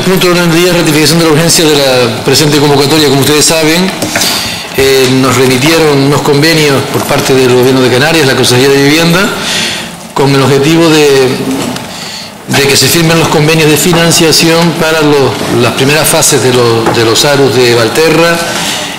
primer punto del día es ratificación de la urgencia de la presente convocatoria. Como ustedes saben, eh, nos remitieron unos convenios por parte del Gobierno de Canarias, la Consejería de Vivienda, con el objetivo de, de que se firmen los convenios de financiación para las primeras fases de los, de ARUS de Valterra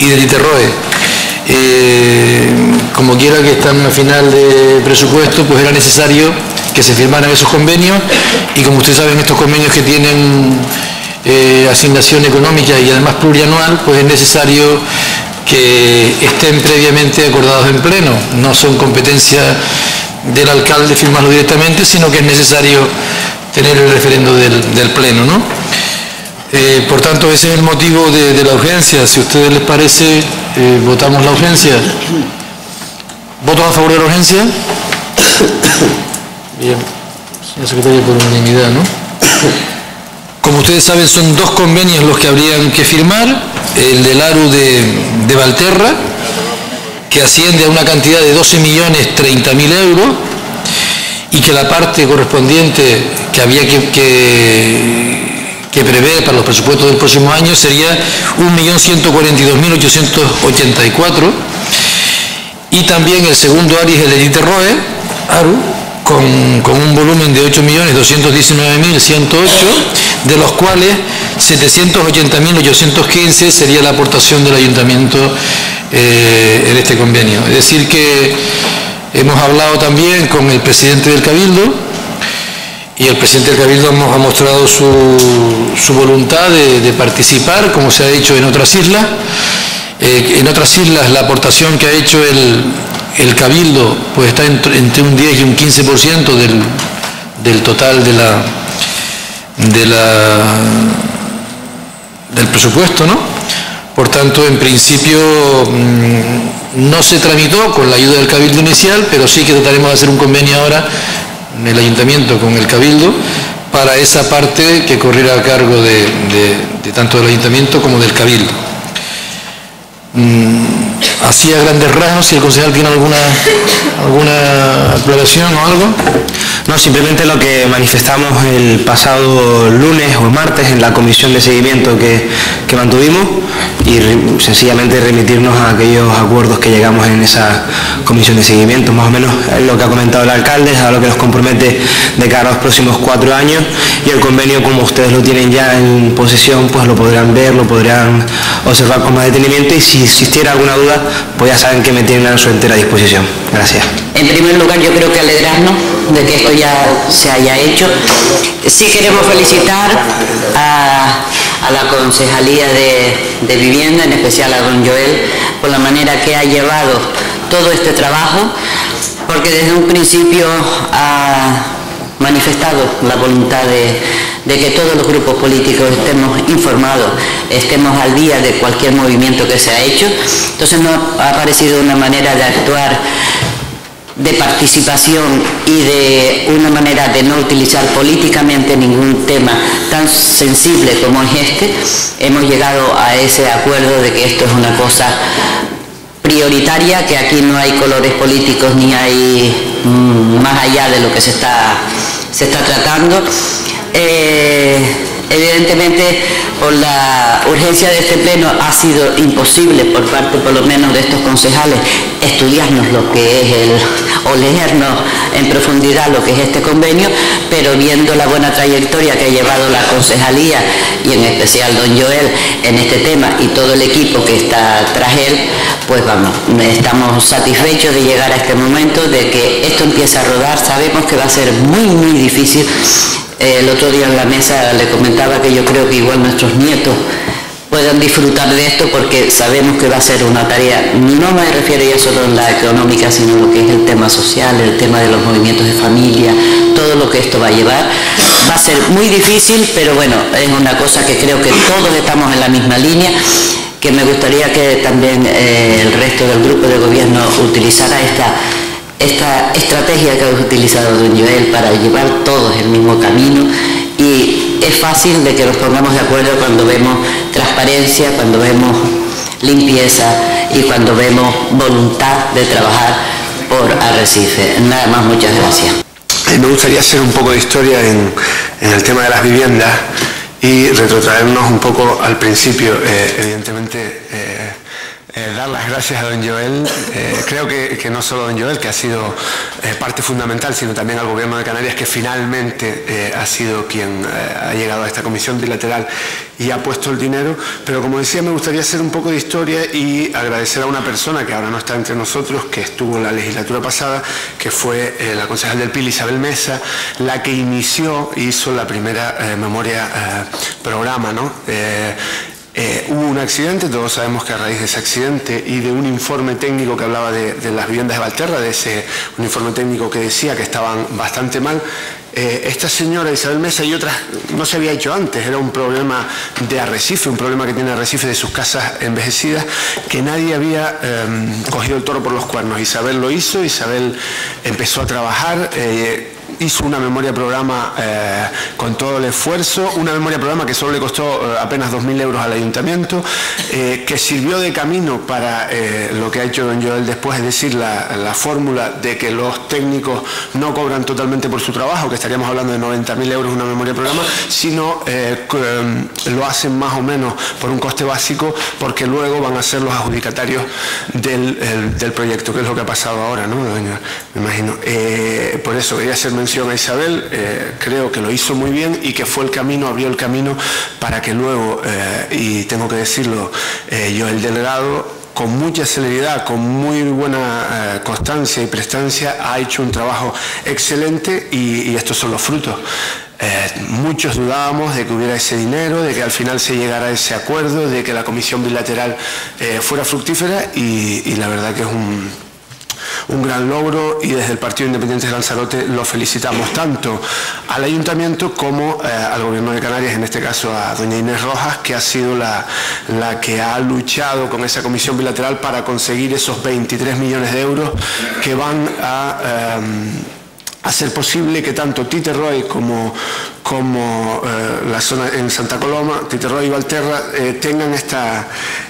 y de Literroe. Eh, como quiera que están a final de presupuesto, pues era necesario que se firmaran esos convenios y como ustedes saben, estos convenios que tienen eh, asignación económica y además plurianual, pues es necesario que estén previamente acordados en pleno. No son competencia del alcalde firmarlo directamente, sino que es necesario tener el referendo del, pleno. ¿no? Eh, por tanto, ese es el motivo de, la urgencia. Si a ustedes les parece, eh, votamos la urgencia. ¿Votos a favor de la urgencia? Bien, señor secretario, por unanimidad, ¿no? Como ustedes saben, son dos convenios los que habrían que firmar, el del ARU de, Valterra, que asciende a una cantidad de 12 millones 30 mil euros, y que la parte correspondiente que había que, que, prever para los presupuestos del próximo año sería 1.142.884, y también el segundo ARI es el de Roe, ARU, con, un volumen de 8.219.108, de los cuales 780.815 sería la aportación del ayuntamiento eh, en este convenio. Es decir que hemos hablado también con el presidente del Cabildo y el presidente del Cabildo ha mostrado su, voluntad de, participar, como se ha hecho en otras islas. Eh, en otras islas la aportación que ha hecho el, cabildo pues está entre, un 10 y un 15% del, del total de la, de la, del presupuesto, ¿no? Por tanto, en principio mm, no se tramitó con la ayuda del cabildo inicial, pero sí que trataremos de hacer un convenio ahora el ayuntamiento con el cabildo para esa parte que corriera a cargo de, tanto del ayuntamiento como del cabildo. Mm, así a grandes rasgos, si el concejal tiene alguna, alguna aclaración o algo. No, simplemente lo que manifestamos el pasado lunes o martes en la comisión de seguimiento que, mantuvimos y sencillamente remitirnos a aquellos acuerdos que llegamos en esa comisión de seguimiento, más o menos lo que ha comentado el alcalde, a lo que nos compromete de cara a los próximos cuatro años y el convenio como ustedes lo tienen ya en posesión, pues lo podrán ver, lo podrán observar con más detenimiento y si existiera alguna duda, pues ya saben que me tienen a su entera disposición. Gracias. En primer lugar, yo creo que alegrarnos de que esto ya se haya hecho. Sí queremos felicitar a, la Concejalía de, Vivienda, en especial a don Joel, por la manera que ha llevado todo este trabajo, porque desde un principio ha manifestado la voluntad de, de, que todos los grupos políticos estemos informados, estemos al día de cualquier movimiento que se ha hecho. Entonces no ha parecido una manera de actuar de participación y de una manera de no utilizar políticamente ningún tema tan sensible como es este, hemos llegado a ese acuerdo de que esto es una cosa prioritaria, que aquí no hay colores políticos ni hay mm, más allá de lo que se está, se está tratando. Eh, Evidentemente, por la urgencia de este pleno ha sido imposible por parte, por lo menos, de estos concejales estudiarnos lo que es el, o leernos en profundidad lo que es este convenio, pero viendo la buena trayectoria que ha llevado la concejalía y en especial don Joel en este tema y todo el equipo que está tras él, pues vamos, estamos satisfechos de llegar a este momento, de que esto empiece a rodar. Sabemos que va a ser muy, muy difícil el otro día en la mesa le comentaba que yo creo que igual nuestros nietos puedan disfrutar de esto porque sabemos que va a ser una tarea, no me refiero ya solo en la económica, sino lo que es el tema social, el tema de los movimientos de familia, todo lo que esto va a llevar. Va a ser muy difícil, pero bueno, es una cosa que creo que todos estamos en la misma línea, que me gustaría que también eh, el resto del grupo de gobierno utilizara esta esta estrategia que ha utilizado don Joel para llevar todos el mismo camino y es fácil de que nos pongamos de acuerdo cuando vemos transparencia, cuando vemos limpieza y cuando vemos voluntad de trabajar por Arrecife. Nada más, muchas gracias. Me gustaría hacer un poco de historia en, el tema de las viviendas y retrotraernos un poco al principio. Eh, evidentemente, eh, eh, dar las gracias a don Joel. Eh, creo que, no solo don Joel, que ha sido eh, parte fundamental, sino también al gobierno de Canarias, que finalmente ha sido quien ha llegado a esta comisión bilateral y ha puesto el dinero. Pero como decía, me gustaría hacer un poco de historia y agradecer a una persona que ahora no está entre nosotros, que estuvo en la legislatura pasada, que fue la concejal del PIL, Isabel Mesa, la que inició, hizo la primera memoria programa, ¿no? Eh, hubo un accidente, todos sabemos que a raíz de ese accidente y de un informe técnico que hablaba de, las viviendas de Valterra, de ese informe técnico que decía que estaban bastante mal, eh, esta señora Isabel Mesa y otras no se había hecho antes, era un problema de arrecife, un problema que tiene arrecife de sus casas envejecidas, que nadie había em, cogido el toro por los cuernos. Isabel lo hizo, Isabel empezó a trabajar. Eh, hizo una memoria programa eh, con todo el esfuerzo, una memoria programa que solo le costó eh, apenas 2.000 euros al ayuntamiento, eh, que sirvió de camino para lo que ha hecho don Joel después, es decir, la, la fórmula de que los técnicos no cobran totalmente por su trabajo, que estaríamos hablando de 90.000 euros una memoria programa, sino lo hacen más o menos por un coste básico porque luego van a ser los adjudicatarios del, proyecto, que es lo que ha pasado ahora, ¿no? Me imagino. por eso quería hacer mención a Isabel, eh, creo que lo hizo muy bien y que fue el camino, abrió el camino para que luego, eh, y tengo que decirlo, eh, yo el delegado con mucha celeridad, con muy buena constancia y prestancia, ha hecho un trabajo excelente y, estos son los frutos. muchos dudábamos de que hubiera ese dinero, de que al final se llegara a ese acuerdo, de que la comisión bilateral fuera fructífera y la verdad que es un, un gran logro y desde el Partido Independiente de Lanzarote lo felicitamos tanto al Ayuntamiento como eh, al Gobierno de Canarias, en este caso a doña Inés Rojas, que ha sido la, la que ha luchado con esa comisión bilateral para conseguir esos 23 millones de euros que van a... Em, hacer posible que tanto Titerroy como, como eh, la zona en Santa Coloma, Titerroy y Valterra, eh, tengan esta,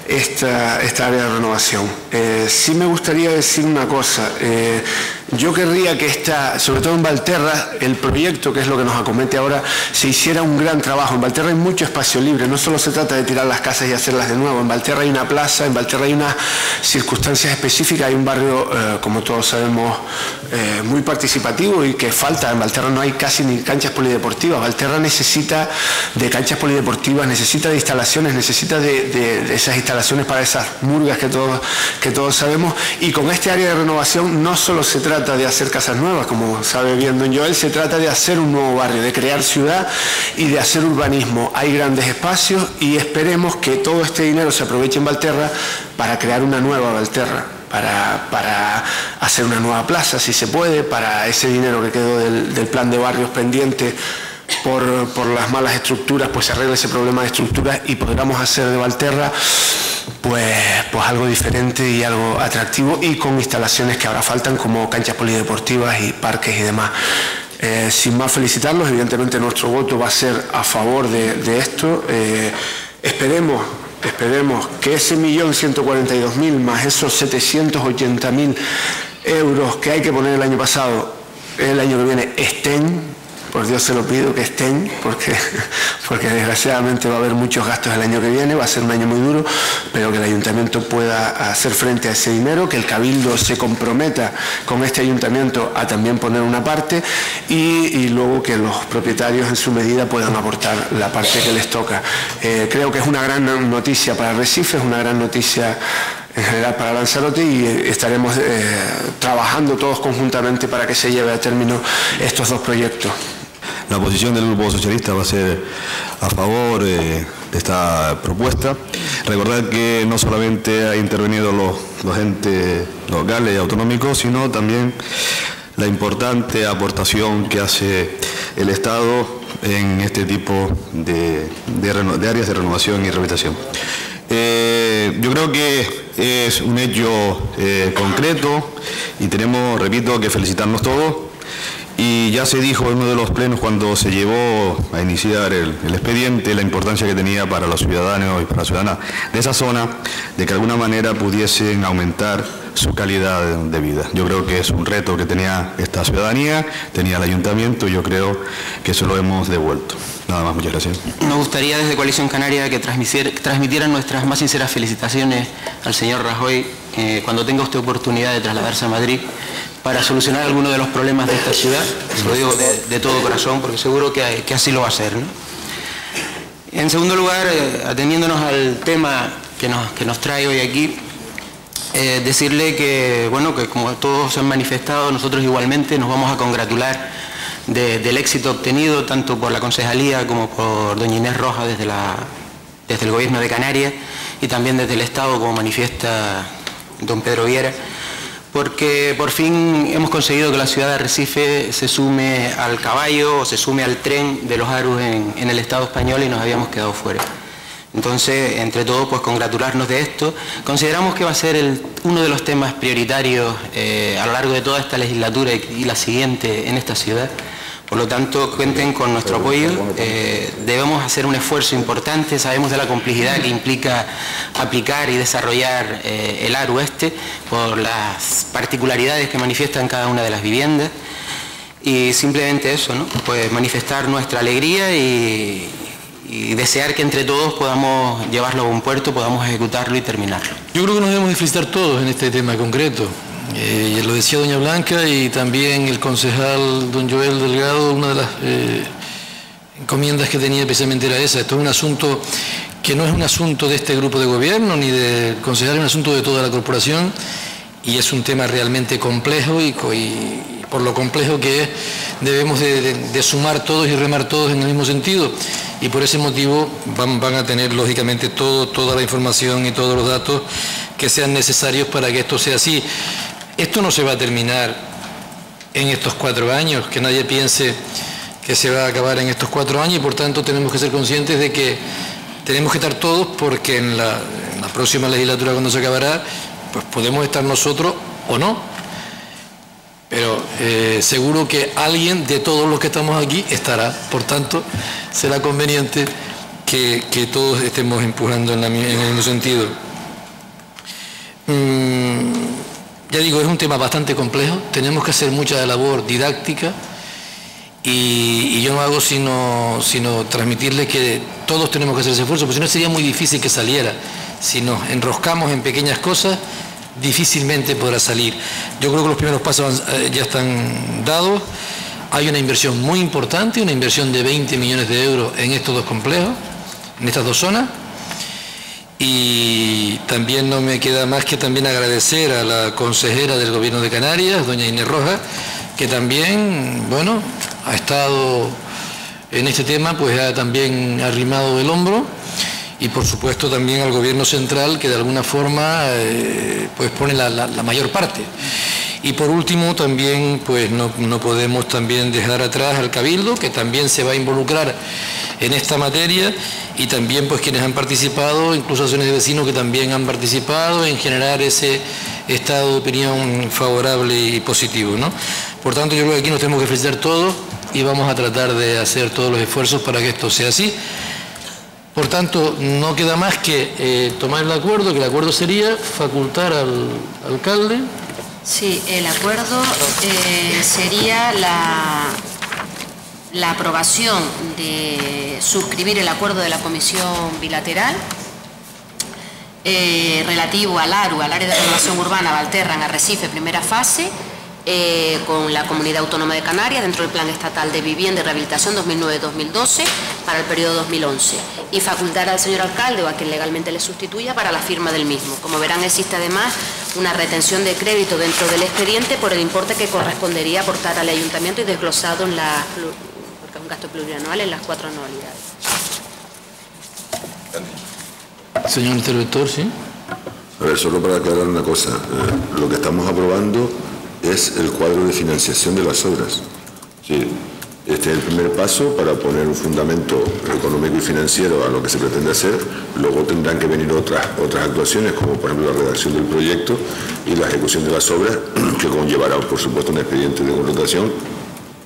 esta, esta, área de renovación. Eh, sí me gustaría decir una cosa. Yo querría que esta, sobre todo en Valterra, el proyecto, que es lo que nos acomete ahora, se hiciera un gran trabajo. En Valterra hay mucho espacio libre, no solo se trata de tirar las casas y hacerlas de nuevo. En Valterra hay una plaza, en Valterra hay unas circunstancias específicas, hay un barrio, eh, como todos sabemos, eh, muy participativo y que falta. En Valterra no hay casi ni canchas polideportivas. Valterra necesita de canchas polideportivas, necesita de instalaciones, necesita de, esas instalaciones para esas murgas que todos, que todos sabemos. Y con este área de renovación no solo se trata de hacer casas nuevas, como sabe bien don Joel, se trata de hacer un nuevo barrio, de crear ciudad y de hacer urbanismo. Hay grandes espacios y esperemos que todo este dinero se aproveche en Valterra para crear una nueva Valterra. Para, para, hacer una nueva plaza, si se puede, para ese dinero que quedó del, plan de barrios pendiente por, por, las malas estructuras, pues se arregle ese problema de estructuras y podamos hacer de Valterra pues, pues algo diferente y algo atractivo y con instalaciones que ahora faltan como canchas polideportivas y parques y demás. Eh, sin más felicitarlos, evidentemente nuestro voto va a ser a favor de, esto. Eh, esperemos, esperemos que ese millón ciento mil más esos 780 mil euros que hay que poner el año pasado, el año que viene estén por Dios se lo pido que estén, porque, porque desgraciadamente va a haber muchos gastos el año que viene, va a ser un año muy duro, pero que el ayuntamiento pueda hacer frente a ese dinero, que el cabildo se comprometa con este ayuntamiento a también poner una parte y, luego que los propietarios en su medida puedan aportar la parte que les toca. Eh, creo que es una gran noticia para Recife, es una gran noticia en general para Lanzarote y estaremos eh, trabajando todos conjuntamente para que se lleve a término estos dos proyectos. La posición del Grupo Socialista va a ser a favor eh, de esta propuesta. Recordar que no solamente ha intervenido los, los entes locales y autonómicos, sino también la importante aportación que hace el Estado en este tipo de, áreas de renovación y rehabilitación. Eh, yo creo que es un hecho eh, concreto y tenemos, repito, que felicitarnos todos y ya se dijo en uno de los plenos cuando se llevó a iniciar el, expediente la importancia que tenía para los ciudadanos y para las ciudadanas de esa zona de que de alguna manera pudiesen aumentar su calidad de vida. Yo creo que es un reto que tenía esta ciudadanía, tenía el ayuntamiento y yo creo que eso lo hemos devuelto. Nada más, muchas gracias. Nos gustaría desde Coalición Canaria que transmitieran nuestras más sinceras felicitaciones al señor Rajoy eh, cuando tenga usted oportunidad de trasladarse a Madrid para solucionar algunos de los problemas de esta ciudad. Se lo digo de, todo corazón porque seguro que, así lo va a hacer. En segundo lugar, eh, atendiéndonos al tema que nos, trae hoy aquí, eh, decirle que, bueno, que como todos se han manifestado, nosotros igualmente nos vamos a congratular del éxito obtenido tanto por la concejalía como por doña Inés Roja desde el gobierno de Canarias y también desde el Estado, como manifiesta don Pedro Viera, porque por fin hemos conseguido que la ciudad de Arrecife se sume al caballo o se sume al tren de los ARUS en, el Estado español y nos habíamos quedado fuera. Entonces, entre todos, pues congratularnos de esto. Consideramos que va a ser uno de los temas prioritarios eh, a lo largo de toda esta legislatura y, la siguiente en esta ciudad. Por lo tanto, cuenten con nuestro apoyo. Eh, debemos hacer un esfuerzo importante. Sabemos de la complejidad que implica aplicar y desarrollar eh, el ARU este por las particularidades que manifiestan cada una de las viviendas. Y simplemente eso, ¿no? Pues manifestar nuestra alegría y, desear que entre todos podamos llevarlo a un puerto, podamos ejecutarlo y terminarlo. Yo creo que nos debemos de todos en este tema concreto. Eh, lo decía doña Blanca y también el concejal don Joel Delgado, una de las eh, encomiendas que tenía especialmente era esa. Esto es un asunto que no es un asunto de este grupo de gobierno ni del concejal, es un asunto de toda la corporación y es un tema realmente complejo y, por lo complejo que es, debemos de sumar todos y remar todos en el mismo sentido y por ese motivo van, a tener lógicamente todo, toda la información y todos los datos que sean necesarios para que esto sea así. Esto no se va a terminar en estos cuatro años, que nadie piense que se va a acabar en estos cuatro años y por tanto tenemos que ser conscientes de que tenemos que estar todos porque en la, próxima legislatura cuando se acabará, pues podemos estar nosotros o no, pero eh, seguro que alguien de todos los que estamos aquí estará. Por tanto, será conveniente que, todos estemos empujando en, el mismo sentido. Mm, ya digo, es un tema bastante complejo, tenemos que hacer mucha labor didáctica y, yo no hago sino, sino transmitirle que todos tenemos que hacer ese esfuerzo, porque si no sería muy difícil que saliera. Si nos enroscamos en pequeñas cosas, difícilmente podrá salir. Yo creo que los primeros pasos eh, ya están dados. Hay una inversión muy importante, una inversión de 20 millones de euros en estos dos complejos, en estas dos zonas. Y también no me queda más que también agradecer a la consejera del Gobierno de Canarias, doña Inés Roja, que también, bueno, ha estado en este tema, pues ha también arrimado el hombro y por supuesto también al gobierno central que de alguna forma eh, pues pone la, mayor parte. Y por último también pues no, podemos también dejar atrás al Cabildo que también se va a involucrar en esta materia y también pues quienes han participado, incluso acciones de vecinos que también han participado en generar ese estado de opinión favorable y positivo. ¿no? Por tanto yo creo que aquí nos tenemos que felicitar todos y vamos a tratar de hacer todos los esfuerzos para que esto sea así. Por tanto, no queda más que eh, tomar el acuerdo, que el acuerdo sería facultar al alcalde. Sí, el acuerdo eh, sería la, la aprobación de suscribir el acuerdo de la comisión bilateral eh, relativo al ARU, al Área de Renovación Urbana Valterra en Arrecife, primera fase, eh, con la Comunidad Autónoma de Canarias dentro del Plan Estatal de Vivienda y Rehabilitación 2009-2012 para el periodo 2011 y facultar al señor alcalde o a quien legalmente le sustituya para la firma del mismo. Como verán, existe además una retención de crédito dentro del expediente por el importe que correspondería aportar al ayuntamiento y desglosado en la, un gasto plurianual en las cuatro anualidades. Señor interventor, ¿sí? A ver, solo para aclarar una cosa, eh, lo que estamos aprobando es el cuadro de financiación de las obras. este es el primer paso para poner un fundamento económico y financiero a lo que se pretende hacer. Luego tendrán que venir otras, otras actuaciones, como por ejemplo la redacción del proyecto y la ejecución de las obras, que conllevará, por supuesto, un expediente de connotación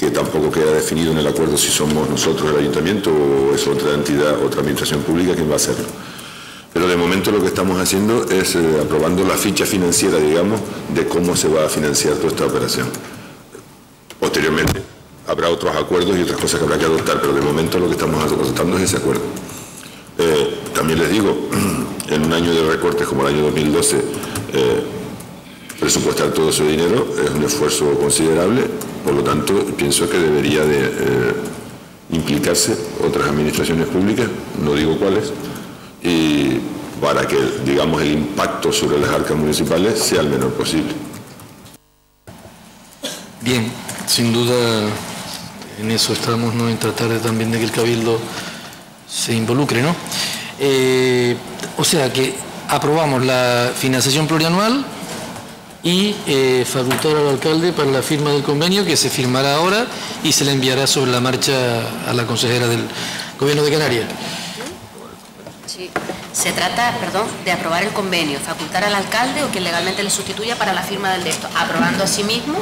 que tampoco queda definido en el acuerdo si somos nosotros el ayuntamiento o es otra entidad, otra administración pública quien va a hacerlo. Pero de momento lo que estamos haciendo es eh, aprobando la ficha financiera, digamos, de cómo se va a financiar toda esta operación. Posteriormente habrá otros acuerdos y otras cosas que habrá que adoptar, pero de momento lo que estamos adoptando es ese acuerdo. Eh, también les digo, en un año de recortes como el año 2012, eh, presupuestar todo ese dinero es un esfuerzo considerable, por lo tanto pienso que debería de eh, implicarse otras administraciones públicas, no digo cuáles, y para que, digamos, el impacto sobre las arcas municipales sea el menor posible. Bien, sin duda en eso estamos, ¿no? en tratar de, también de que el Cabildo se involucre, ¿no? Eh, o sea que aprobamos la financiación plurianual y eh, facultar al alcalde para la firma del convenio que se firmará ahora y se le enviará sobre la marcha a la consejera del Gobierno de Canarias. Sí. Se trata, perdón, de aprobar el convenio, facultar al alcalde o quien legalmente le sustituya para la firma del texto, aprobando asimismo,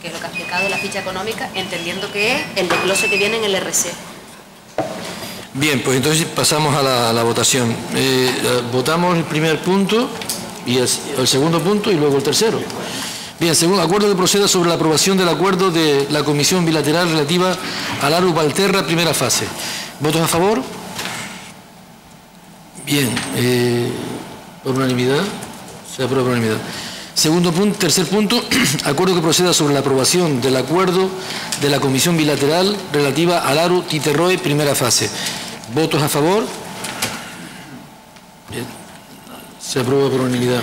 que es lo que ha explicado la ficha económica, entendiendo que es el desglose que viene en el RC. Bien, pues entonces pasamos a la, a la votación. Eh, votamos el primer punto y el, el segundo punto y luego el tercero. Bien, segundo acuerdo que proceda sobre la aprobación del acuerdo de la Comisión Bilateral relativa al ARU Valterra, primera fase. ¿Votos a favor? Bien, eh, por unanimidad, se aprueba por unanimidad. Segundo punto, tercer punto, acuerdo que proceda sobre la aprobación del acuerdo de la Comisión Bilateral relativa al ARU Titerroe, primera fase. ¿Votos a favor? Bien, se aprueba por unanimidad.